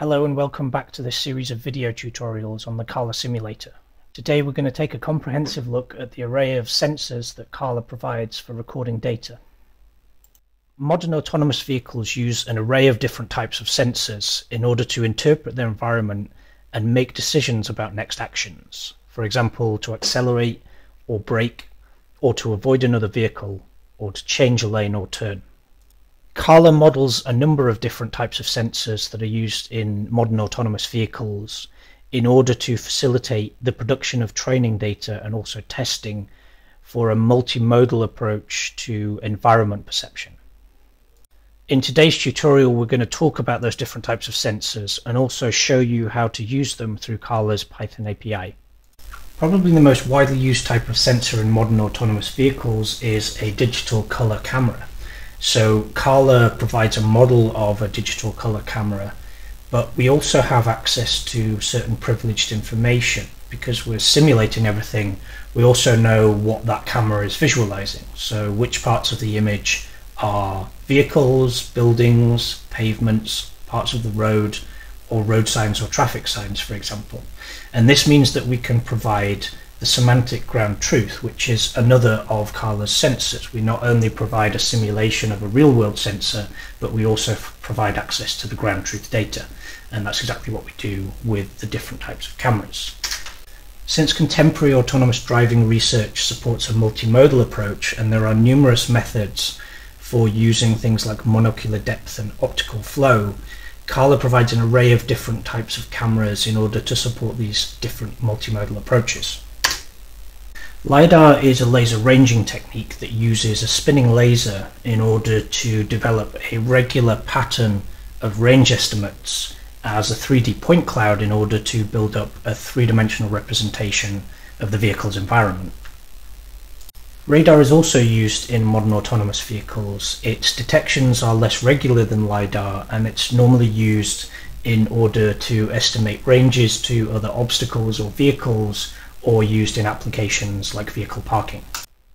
Hello and welcome back to this series of video tutorials on the Carla simulator. Today we're going to take a comprehensive look at the array of sensors that Carla provides for recording data. Modern autonomous vehicles use an array of different types of sensors in order to interpret their environment and make decisions about next actions. For example, to accelerate or brake, or to avoid another vehicle, or to change a lane or turn. Carla models a number of different types of sensors that are used in modern autonomous vehicles in order to facilitate the production of training data and also testing for a multimodal approach to environment perception. In today's tutorial, we're going to talk about those different types of sensors and also show you how to use them through Carla's Python API. Probably the most widely used type of sensor in modern autonomous vehicles is a digital color camera. So Carla provides a model of a digital color camera, but we also have access to certain privileged information because we're simulating everything. We also know what that camera is visualizing. So which parts of the image are vehicles, buildings, pavements, parts of the road, or road signs or traffic signs, for example. And this means that we can provide the semantic ground truth, which is another of Carla's sensors. We not only provide a simulation of a real world sensor, but we also provide access to the ground truth data. And that's exactly what we do with the different types of cameras. Since contemporary autonomous driving research supports a multimodal approach, and there are numerous methods for using things like monocular depth and optical flow, Carla provides an array of different types of cameras in order to support these different multimodal approaches. LiDAR is a laser ranging technique that uses a spinning laser in order to develop a regular pattern of range estimates as a 3D point cloud in order to build up a three-dimensional representation of the vehicle's environment. Radar is also used in modern autonomous vehicles. Its detections are less regular than LiDAR and it's normally used in order to estimate ranges to other obstacles or vehicles or used in applications like vehicle parking.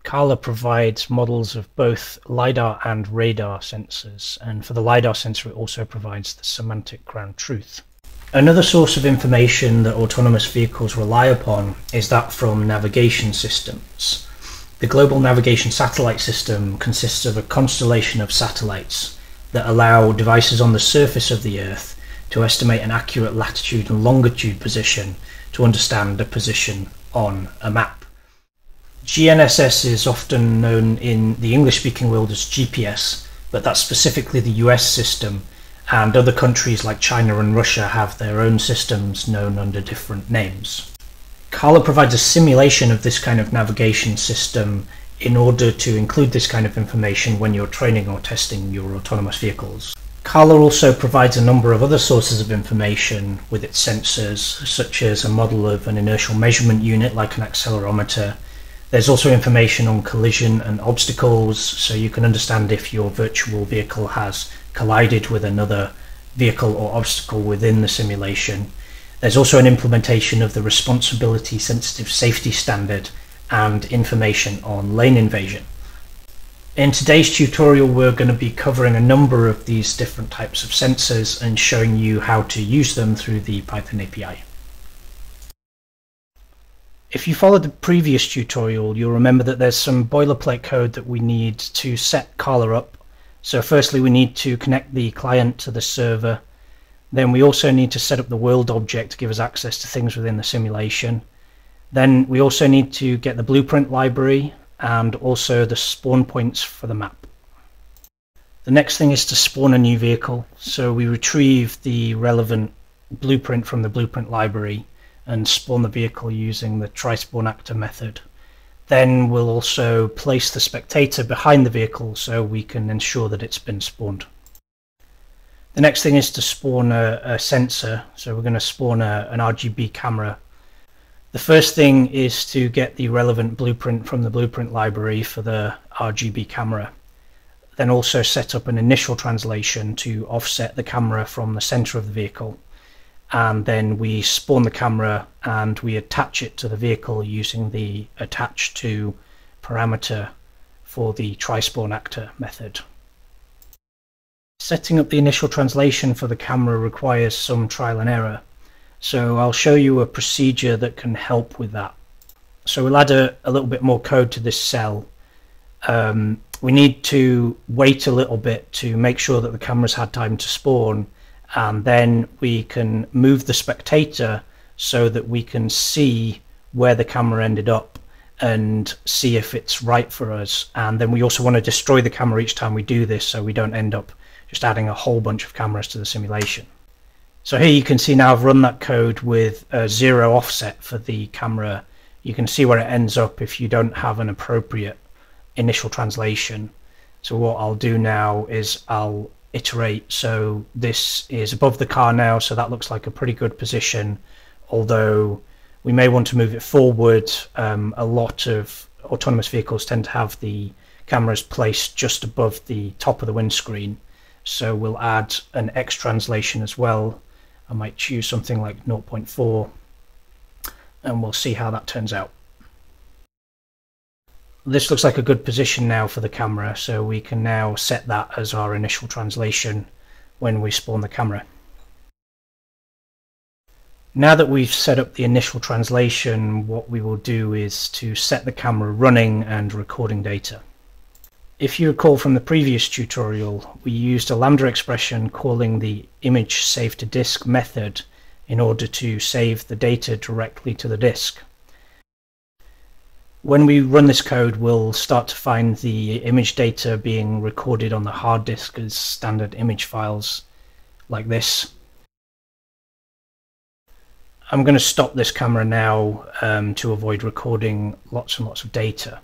Carla provides models of both LiDAR and radar sensors, and for the LiDAR sensor, it also provides the semantic ground truth. Another source of information that autonomous vehicles rely upon is that from navigation systems. The Global Navigation Satellite System consists of a constellation of satellites that allow devices on the surface of the Earth to estimate an accurate latitude and longitude position to understand a position on a map. GNSS is often known in the English speaking world as GPS, but that's specifically the US system, and other countries like China and Russia have their own systems known under different names. Carla provides a simulation of this kind of navigation system in order to include this kind of information when you're training or testing your autonomous vehicles. Carla also provides a number of other sources of information with its sensors, such as a model of an inertial measurement unit like an accelerometer. There's also information on collision and obstacles, so you can understand if your virtual vehicle has collided with another vehicle or obstacle within the simulation. There's also an implementation of the responsibility sensitive safety standard and information on lane invasion. In today's tutorial we're going to be covering a number of these different types of sensors and showing you how to use them through the Python API. If you followed the previous tutorial you'll remember that there's some boilerplate code that we need to set Carla up. So firstly we need to connect the client to the server. Then we also need to set up the world object to give us access to things within the simulation. Then we also need to get the blueprint library and also the spawn points for the map. The next thing is to spawn a new vehicle. So we retrieve the relevant blueprint from the blueprint library and spawn the vehicle using the try spawn actor method. Then we'll also place the spectator behind the vehicle so we can ensure that it's been spawned. The next thing is to spawn a, a sensor. So we're going to spawn a, an RGB camera the first thing is to get the relevant blueprint from the blueprint library for the RGB camera. Then also set up an initial translation to offset the camera from the center of the vehicle. And then we spawn the camera and we attach it to the vehicle using the attach to parameter for the try spawn actor method. Setting up the initial translation for the camera requires some trial and error, so I'll show you a procedure that can help with that. So we'll add a, a little bit more code to this cell. Um, we need to wait a little bit to make sure that the camera's had time to spawn and then we can move the spectator so that we can see where the camera ended up and see if it's right for us and then we also want to destroy the camera each time we do this so we don't end up just adding a whole bunch of cameras to the simulation. So here you can see now I've run that code with a zero offset for the camera. You can see where it ends up if you don't have an appropriate initial translation. So what I'll do now is I'll iterate. So this is above the car now, so that looks like a pretty good position, although we may want to move it forward. Um, a lot of autonomous vehicles tend to have the cameras placed just above the top of the windscreen. So we'll add an X translation as well. I might choose something like 0.4 and we'll see how that turns out. This looks like a good position now for the camera, so we can now set that as our initial translation when we spawn the camera. Now that we've set up the initial translation, what we will do is to set the camera running and recording data. If you recall from the previous tutorial, we used a lambda expression calling the image save to disk method in order to save the data directly to the disk. When we run this code, we'll start to find the image data being recorded on the hard disk as standard image files like this. I'm going to stop this camera now um, to avoid recording lots and lots of data.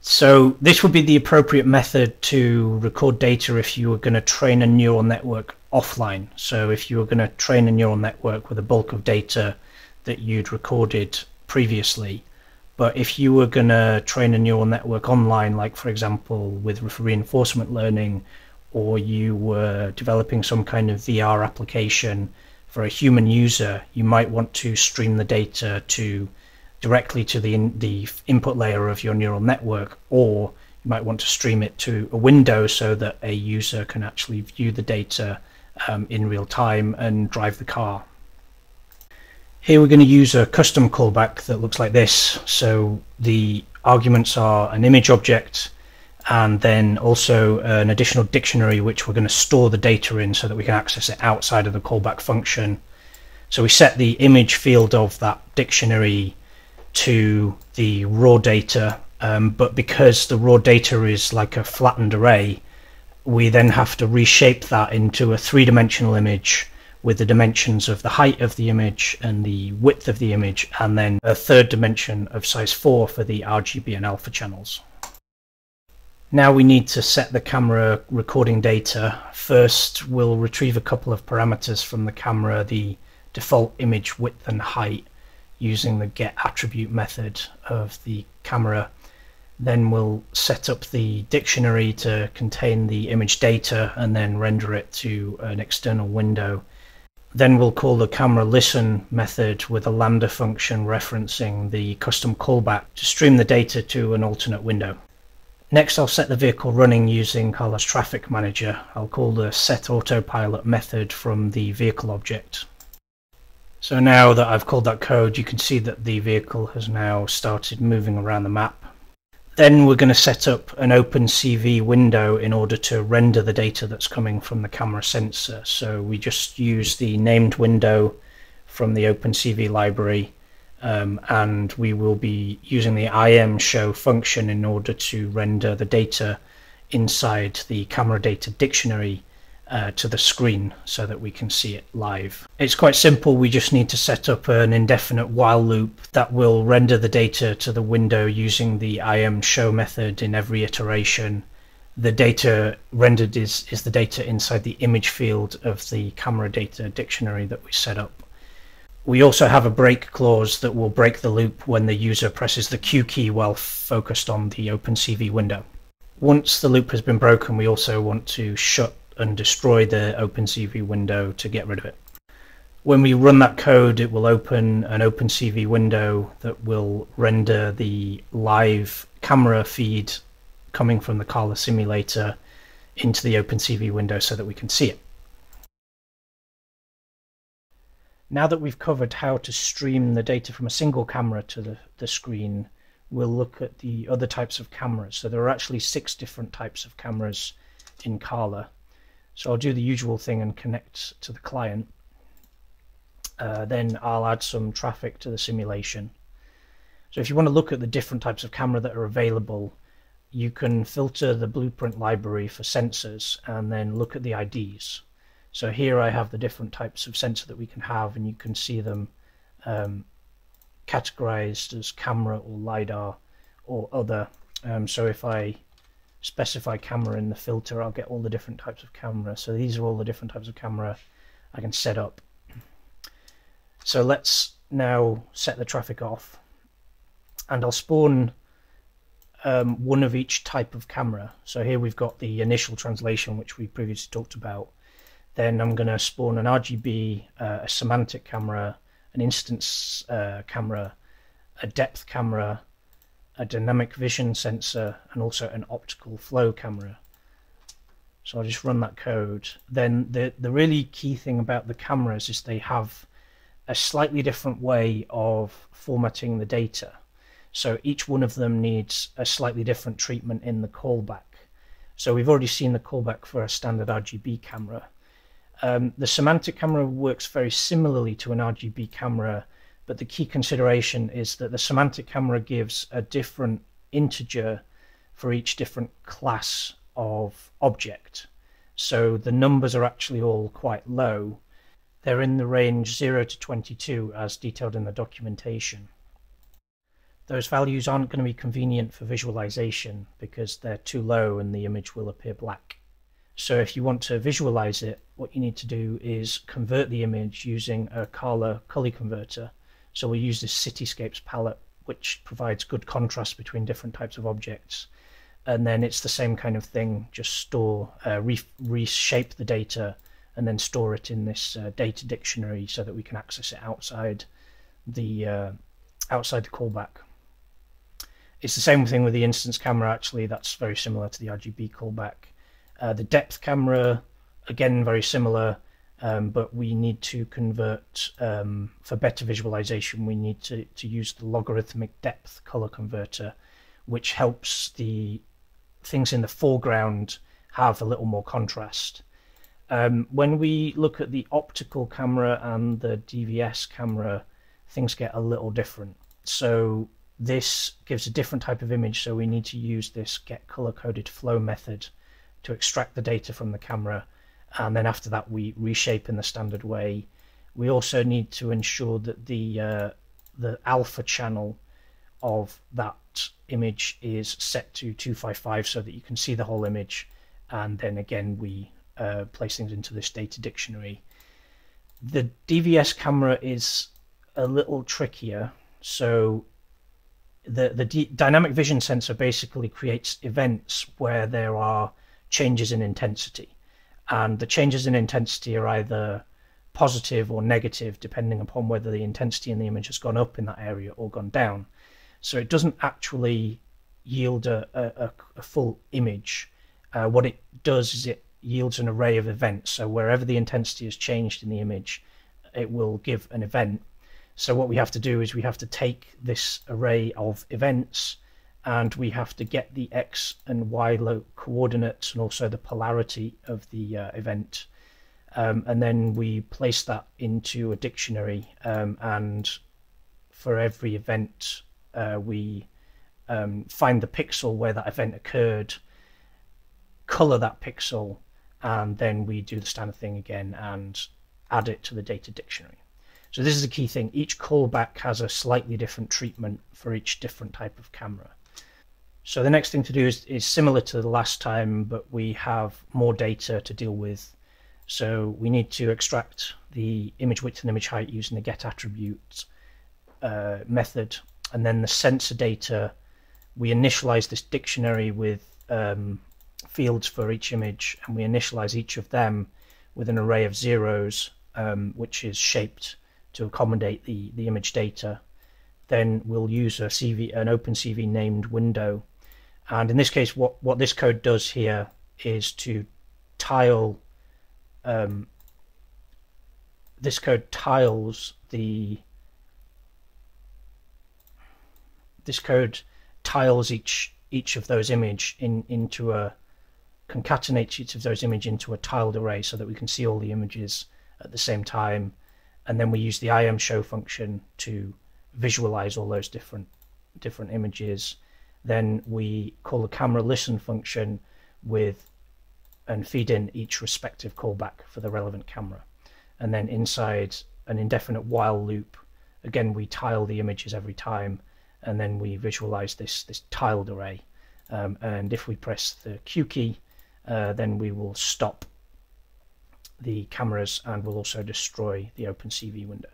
So this would be the appropriate method to record data if you were going to train a neural network offline. So if you were going to train a neural network with a bulk of data that you'd recorded previously, but if you were going to train a neural network online, like for example with reinforcement learning, or you were developing some kind of VR application for a human user, you might want to stream the data to directly to the in, the input layer of your neural network, or you might want to stream it to a window so that a user can actually view the data um, in real time and drive the car. Here we're going to use a custom callback that looks like this. So the arguments are an image object and then also an additional dictionary which we're going to store the data in so that we can access it outside of the callback function. So we set the image field of that dictionary to the raw data, um, but because the raw data is like a flattened array, we then have to reshape that into a three-dimensional image with the dimensions of the height of the image and the width of the image, and then a third dimension of size 4 for the RGB and alpha channels. Now we need to set the camera recording data. First, we'll retrieve a couple of parameters from the camera, the default image width and height, using the get attribute method of the camera. Then we'll set up the dictionary to contain the image data and then render it to an external window then we'll call the camera listen method with a lambda function referencing the custom callback to stream the data to an alternate window. Next, I'll set the vehicle running using Carla's traffic manager. I'll call the set autopilot method from the vehicle object. So now that I've called that code, you can see that the vehicle has now started moving around the map then we're going to set up an OpenCV window in order to render the data that's coming from the camera sensor. So we just use the named window from the OpenCV library um, and we will be using the IM show function in order to render the data inside the camera data dictionary uh, to the screen so that we can see it live. It's quite simple. We just need to set up an indefinite while loop that will render the data to the window using the IM show method in every iteration. The data rendered is, is the data inside the image field of the camera data dictionary that we set up. We also have a break clause that will break the loop when the user presses the Q key while focused on the OpenCV window. Once the loop has been broken, we also want to shut and destroy the OpenCV window to get rid of it. When we run that code, it will open an OpenCV window that will render the live camera feed coming from the Carla simulator into the OpenCV window so that we can see it. Now that we've covered how to stream the data from a single camera to the, the screen, we'll look at the other types of cameras. So there are actually six different types of cameras in Carla. So I'll do the usual thing and connect to the client. Uh, then I'll add some traffic to the simulation. So if you want to look at the different types of camera that are available, you can filter the blueprint library for sensors and then look at the IDs. So here I have the different types of sensor that we can have and you can see them um, categorized as camera or LiDAR or other. Um, so if I specify camera in the filter, I'll get all the different types of camera. So these are all the different types of camera I can set up. So let's now set the traffic off and I'll spawn um, one of each type of camera. So here we've got the initial translation, which we previously talked about. Then I'm going to spawn an RGB, uh, a semantic camera, an instance uh, camera, a depth camera, a dynamic vision sensor, and also an optical flow camera. So I'll just run that code. Then the, the really key thing about the cameras is they have a slightly different way of formatting the data. So each one of them needs a slightly different treatment in the callback. So we've already seen the callback for a standard RGB camera. Um, the semantic camera works very similarly to an RGB camera, but the key consideration is that the semantic camera gives a different integer for each different class of object. So the numbers are actually all quite low. They're in the range 0 to 22 as detailed in the documentation those values aren't going to be convenient for visualization because they're too low and the image will appear black. So if you want to visualize it, what you need to do is convert the image using a Carla color converter. So we'll use this Cityscapes palette, which provides good contrast between different types of objects. And then it's the same kind of thing, just store, uh, re reshape the data and then store it in this uh, data dictionary so that we can access it outside the uh, outside the callback. It's the same thing with the instance camera, actually. That's very similar to the RGB callback. Uh, the depth camera, again, very similar, um, but we need to convert, um, for better visualization, we need to, to use the logarithmic depth color converter, which helps the things in the foreground have a little more contrast. Um, when we look at the optical camera and the DVS camera, things get a little different. So this gives a different type of image, so we need to use this get color coded flow method to extract the data from the camera. And then after that, we reshape in the standard way. We also need to ensure that the uh, the alpha channel of that image is set to 255 so that you can see the whole image. And then again, we uh, place things into this data dictionary. The DVS camera is a little trickier. So the the D- dynamic vision sensor basically creates events where there are changes in intensity, and the changes in intensity are either positive or negative depending upon whether the intensity in the image has gone up in that area or gone down. So it doesn't actually yield a, a, a full image. Uh, what it does is it yields an array of events. So wherever the intensity has changed in the image, it will give an event so what we have to do is we have to take this array of events and we have to get the x and y coordinates and also the polarity of the uh, event. Um, and then we place that into a dictionary um, and for every event uh, we um, find the pixel where that event occurred, color that pixel, and then we do the standard thing again and add it to the data dictionary. So this is a key thing. Each callback has a slightly different treatment for each different type of camera. So the next thing to do is, is similar to the last time, but we have more data to deal with. So we need to extract the image width and image height using the get attribute uh, method. And then the sensor data, we initialize this dictionary with um, fields for each image, and we initialize each of them with an array of zeros, um, which is shaped to accommodate the, the image data, then we'll use a CV, an OpenCV named window. And in this case, what, what this code does here is to tile um, this code tiles the this code tiles each each of those image in into a concatenates each of those image into a tiled array so that we can see all the images at the same time. And then we use the imshow function to visualize all those different different images then we call the camera listen function with and feed in each respective callback for the relevant camera and then inside an indefinite while loop again we tile the images every time and then we visualize this this tiled array um, and if we press the Q key uh, then we will stop the cameras and will also destroy the OpenCV window.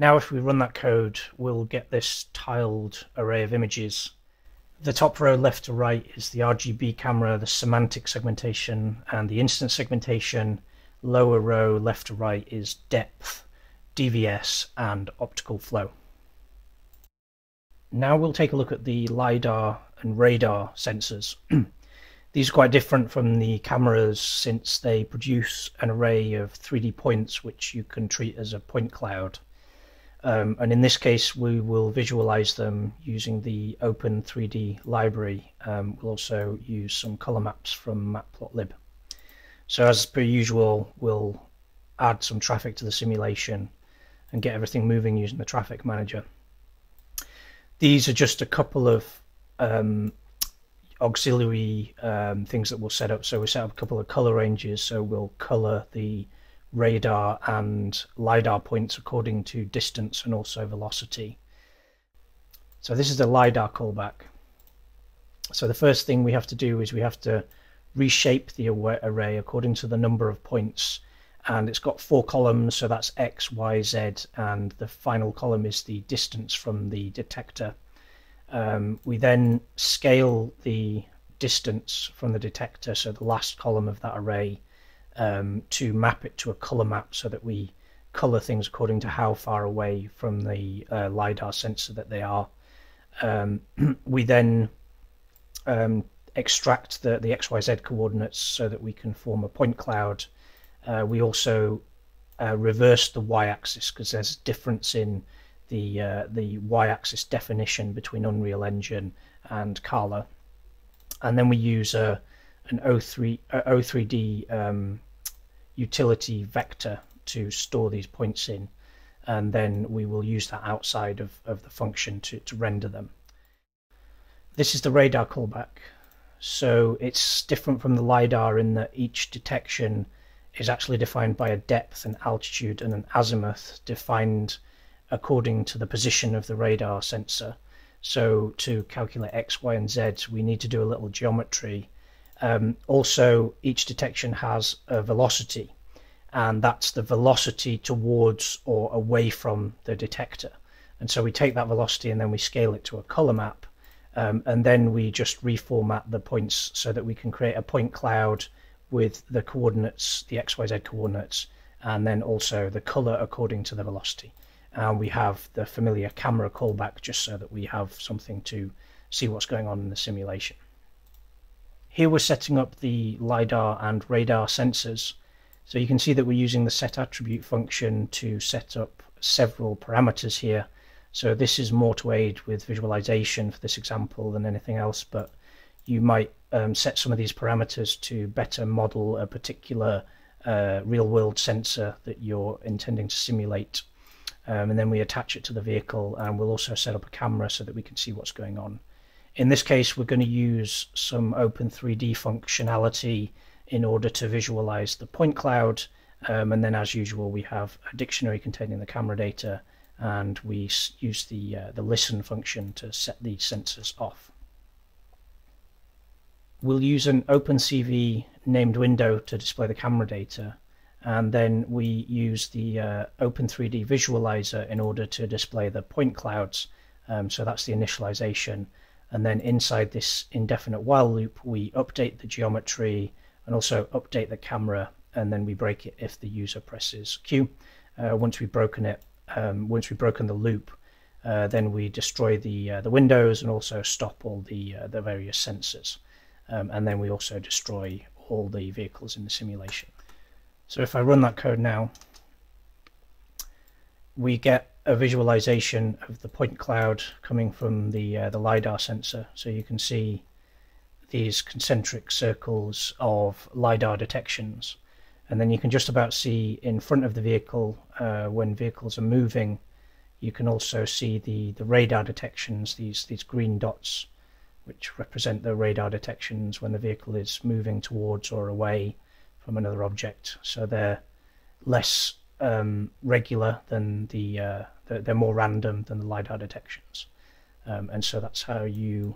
Now if we run that code we'll get this tiled array of images. The top row left to right is the RGB camera, the semantic segmentation and the instance segmentation. Lower row left to right is depth, DVS and optical flow. Now we'll take a look at the LiDAR and radar sensors. These are quite different from the cameras since they produce an array of 3D points which you can treat as a point cloud. Um, and in this case we will visualize them using the Open 3D library. Um, we'll also use some color maps from Matplotlib. So as per usual we'll add some traffic to the simulation and get everything moving using the traffic manager. These are just a couple of um, auxiliary um, things that we'll set up. So we set up a couple of color ranges. So we'll color the radar and LiDAR points according to distance and also velocity. So this is the LiDAR callback. So the first thing we have to do is we have to reshape the array according to the number of points and it's got four columns so that's x y z and the final column is the distance from the detector um, we then scale the distance from the detector so the last column of that array um, to map it to a color map so that we color things according to how far away from the uh, lidar sensor that they are. Um, we then um, extract the, the xyz coordinates so that we can form a point cloud. Uh, we also uh, reverse the y-axis because there's a difference in the uh, the y-axis definition between Unreal Engine and Carla, and then we use a an O3 O3D um, utility vector to store these points in, and then we will use that outside of, of the function to, to render them. This is the radar callback. So it's different from the LiDAR in that each detection is actually defined by a depth, an altitude, and an azimuth defined according to the position of the radar sensor. So to calculate X, Y, and Z, we need to do a little geometry. Um, also, each detection has a velocity, and that's the velocity towards or away from the detector. And so we take that velocity and then we scale it to a color map, um, and then we just reformat the points so that we can create a point cloud with the coordinates, the XYZ coordinates, and then also the color according to the velocity. And we have the familiar camera callback just so that we have something to see what's going on in the simulation. Here we're setting up the LiDAR and radar sensors. So you can see that we're using the set attribute function to set up several parameters here. So this is more to aid with visualization for this example than anything else, but you might um, set some of these parameters to better model a particular uh, real world sensor that you're intending to simulate. Um, and then we attach it to the vehicle and we'll also set up a camera so that we can see what's going on. In this case, we're going to use some Open 3D functionality in order to visualize the point cloud. Um, and then as usual, we have a dictionary containing the camera data and we use the, uh, the listen function to set the sensors off. We'll use an OpenCV named window to display the camera data and then we use the uh, Open3D visualizer in order to display the point clouds. Um, so that's the initialization and then inside this indefinite while loop we update the geometry and also update the camera and then we break it if the user presses Q. Uh, once we've broken it, um, once we've broken the loop, uh, then we destroy the uh, the windows and also stop all the uh, the various sensors. um, and then we also destroy all the vehicles in the simulation. So if I run that code now, we get a visualization of the point cloud coming from the uh, the lidar sensor. So you can see these concentric circles of lidar detections, and then you can just about see in front of the vehicle uh, when vehicles are moving. You can also see the the radar detections, these these green dots, which represent the radar detections when the vehicle is moving towards or away from another object. So they're less um, regular than the, uh, the, they're more random than the lidar detections, um, and so that's how you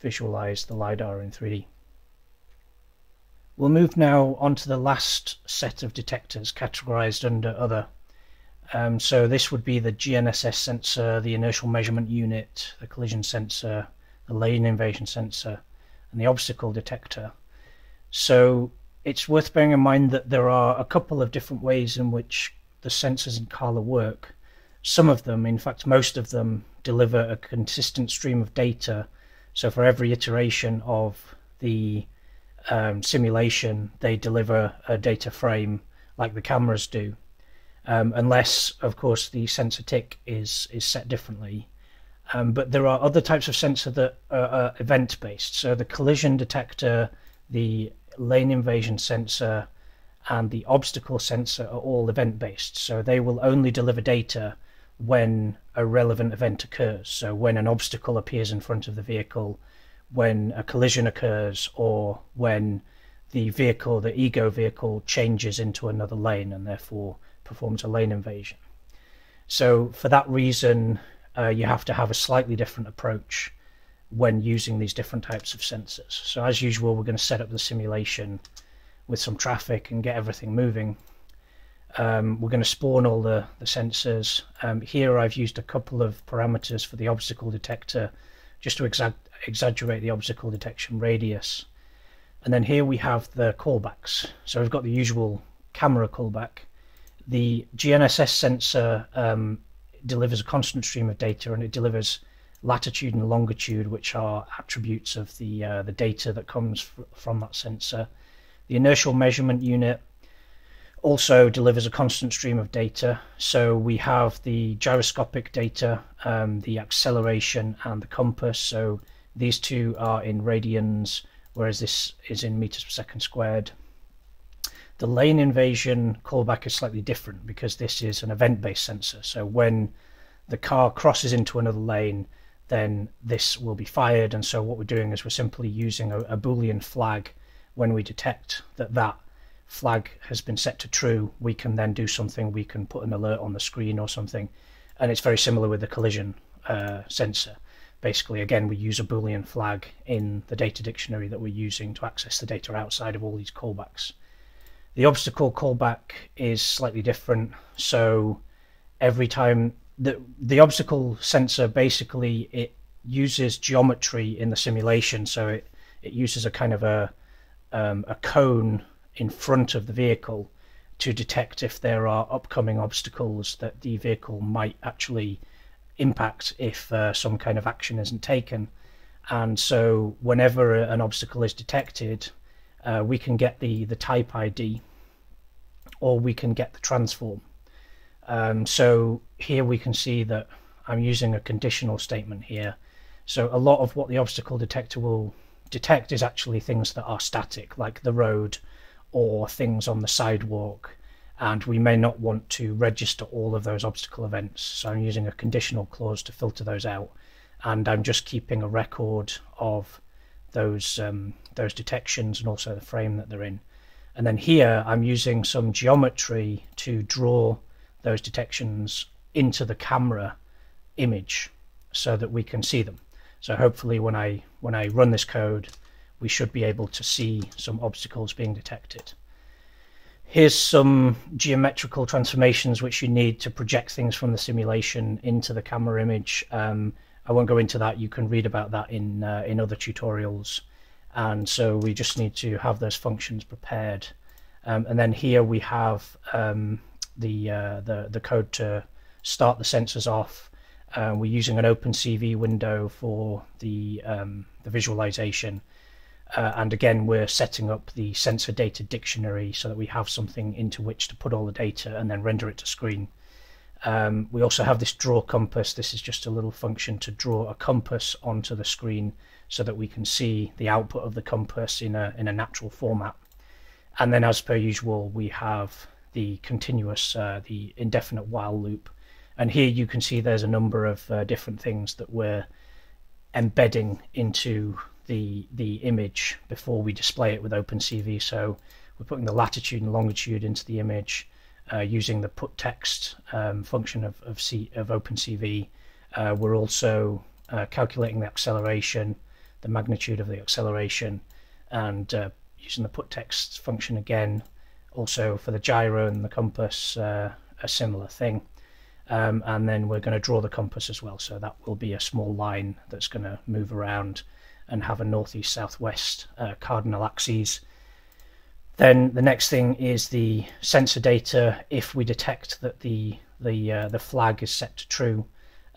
visualize the lidar in 3D. We'll move now on to the last set of detectors categorized under other. Um, so this would be the GNSS sensor, the inertial measurement unit, the collision sensor, the lane invasion sensor, and the obstacle detector. So it's worth bearing in mind that there are a couple of different ways in which the sensors in Carla work. Some of them, in fact, most of them, deliver a consistent stream of data. So for every iteration of the um, simulation, they deliver a data frame like the cameras do. Um, unless, of course, the sensor tick is is set differently. Um, but there are other types of sensor that are, are event based. So the collision detector, the lane invasion sensor, and the obstacle sensor are all event based. So they will only deliver data when a relevant event occurs. So when an obstacle appears in front of the vehicle, when a collision occurs, or when the vehicle, the ego vehicle, changes into another lane and therefore performs a lane invasion. So for that reason, uh, you have to have a slightly different approach when using these different types of sensors. So as usual, we're going to set up the simulation with some traffic and get everything moving. Um, we're going to spawn all the, the sensors. Um, here I've used a couple of parameters for the obstacle detector just to exa exaggerate the obstacle detection radius. And then here we have the callbacks. So we've got the usual camera callback. The GNSS sensor um, delivers a constant stream of data and it delivers latitude and longitude, which are attributes of the uh, the data that comes from that sensor. The inertial measurement unit also delivers a constant stream of data. So we have the gyroscopic data, um, the acceleration, and the compass. So these two are in radians, whereas this is in meters per second squared. The lane invasion callback is slightly different because this is an event-based sensor. So when the car crosses into another lane, then this will be fired. And so what we're doing is we're simply using a, a Boolean flag when we detect that that flag has been set to true. We can then do something. We can put an alert on the screen or something. And it's very similar with the collision uh, sensor. Basically, again, we use a Boolean flag in the data dictionary that we're using to access the data outside of all these callbacks. The obstacle callback is slightly different. So every time the the obstacle sensor basically it uses geometry in the simulation, so it it uses a kind of a um, a cone in front of the vehicle to detect if there are upcoming obstacles that the vehicle might actually impact if uh, some kind of action isn't taken. And so, whenever an obstacle is detected, uh, we can get the the type ID, or we can get the transform. Um, so here we can see that I'm using a conditional statement here. So a lot of what the obstacle detector will detect is actually things that are static, like the road or things on the sidewalk. And we may not want to register all of those obstacle events. So I'm using a conditional clause to filter those out. And I'm just keeping a record of those um, those detections and also the frame that they're in. And then here I'm using some geometry to draw those detections into the camera image so that we can see them. So hopefully when I when I run this code, we should be able to see some obstacles being detected. Here's some geometrical transformations which you need to project things from the simulation into the camera image. Um, I won't go into that. You can read about that in uh, in other tutorials. And so we just need to have those functions prepared. Um, and then here we have um, the uh, the the code to start the sensors off. Uh, we're using an OpenCV window for the um, the visualization, Uh, and again, we're setting up the sensor data dictionary so that we have something into which to put all the data and then render it to screen. Um, we also have this draw compass. This is just a little function to draw a compass onto the screen so that we can see the output of the compass in a, in a natural format. And then as per usual, we have the continuous, uh, the indefinite while loop. And here you can see there's a number of uh, different things that we're embedding into the the image before we display it with OpenCV. So we're putting the latitude and longitude into the image uh, using the put text um, function of of, C, of OpenCV. Uh, we're also uh, calculating the acceleration, the magnitude of the acceleration, and uh, using the put text function again. Also for the gyro and the compass, uh, a similar thing. Um, and then we're going to draw the compass as well. So that will be a small line that's going to move around and have a northeast southwest uh, cardinal axes. Then the next thing is the sensor data. If we detect that the the uh, the flag is set to true,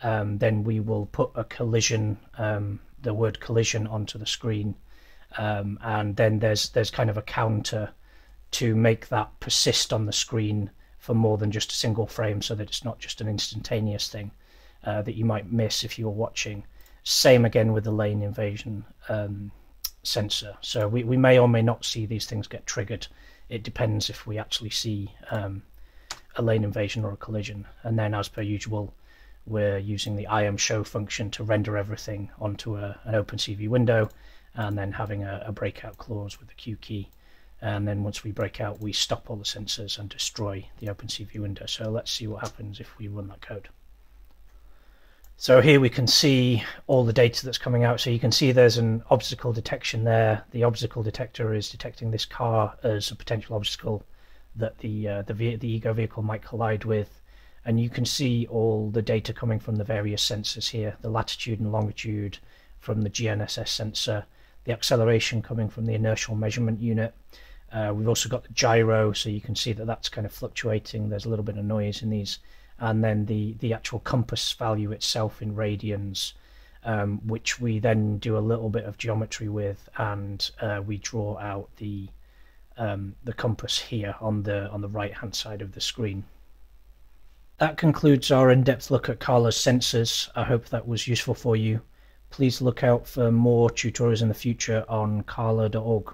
um, then we will put a collision, um, the word collision, onto the screen, um, and then there's there's kind of a counter to make that persist on the screen for more than just a single frame, so that it's not just an instantaneous thing uh, that you might miss if you're watching. Same again with the lane invasion um, sensor. So we, we may or may not see these things get triggered. It depends if we actually see um, a lane invasion or a collision. And then as per usual, we're using the ImShow function to render everything onto a, an OpenCV window and then having a, a breakout clause with the Q key. And then once we break out, we stop all the sensors and destroy the OpenCV window. So let's see what happens if we run that code. So here we can see all the data that's coming out. So you can see there's an obstacle detection there. The obstacle detector is detecting this car as a potential obstacle that the uh, the, the ego vehicle might collide with. And you can see all the data coming from the various sensors here, the latitude and longitude from the GNSS sensor, the acceleration coming from the inertial measurement unit. Uh, we've also got the gyro, so you can see that that's kind of fluctuating. There's a little bit of noise in these and then the the actual compass value itself in radians, um, which we then do a little bit of geometry with, and uh, we draw out the um, the compass here on the on the right hand side of the screen. That concludes our in-depth look at Carla's sensors. I hope that was useful for you. Please look out for more tutorials in the future on carla.org.